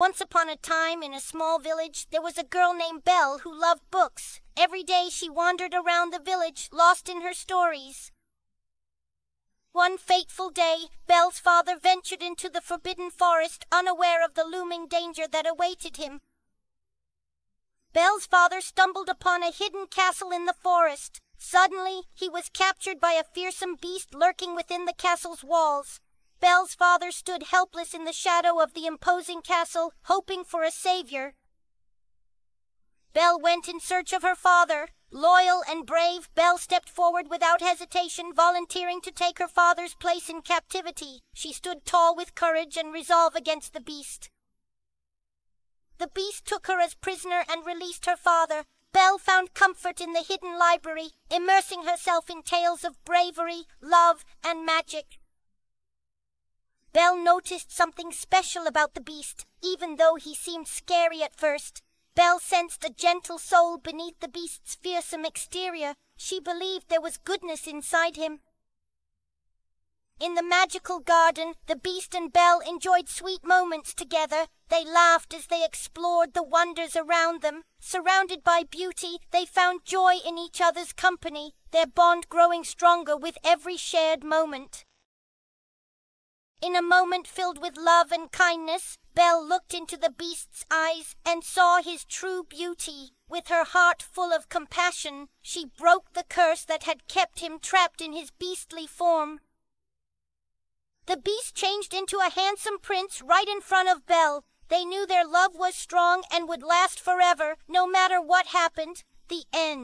Once upon a time, in a small village, there was a girl named Belle who loved books. Every day she wandered around the village, lost in her stories. One fateful day, Belle's father ventured into the forbidden forest, unaware of the looming danger that awaited him. Belle's father stumbled upon a hidden castle in the forest. Suddenly, he was captured by a fearsome beast lurking within the castle's walls. Belle's father stood helpless in the shadow of the imposing castle, hoping for a savior. Belle went in search of her father. Loyal and brave, Belle stepped forward without hesitation, volunteering to take her father's place in captivity. She stood tall with courage and resolve against the beast. The beast took her as prisoner and released her father. Belle found comfort in the hidden library, immersing herself in tales of bravery, love, and magic. Belle noticed something special about the beast, even though he seemed scary at first. Belle sensed a gentle soul beneath the beast's fearsome exterior. She believed there was goodness inside him. In the magical garden, the beast and Belle enjoyed sweet moments together. They laughed as they explored the wonders around them. Surrounded by beauty, they found joy in each other's company, their bond growing stronger with every shared moment. In a moment filled with love and kindness, Belle looked into the beast's eyes and saw his true beauty. With her heart full of compassion, she broke the curse that had kept him trapped in his beastly form. The beast changed into a handsome prince right in front of Belle. They knew their love was strong and would last forever, no matter what happened. The end.